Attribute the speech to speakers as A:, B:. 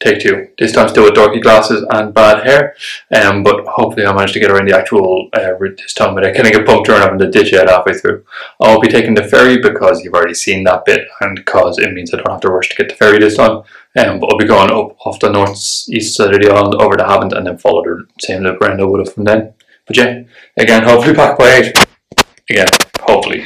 A: take two. This time still with dorky glasses and bad hair, um, but hopefully I managed to get around the actual uh, route this time without getting a puncture and having to ditch it halfway through. I'll be taking the ferry because you've already seen that bit and because it means I don't have to rush to get the ferry this time. Um, but I'll be going up off the north east side of the island over to Havant and then follow the same loop around I would have from then. But yeah, again, hopefully back by 8. Again, hopefully.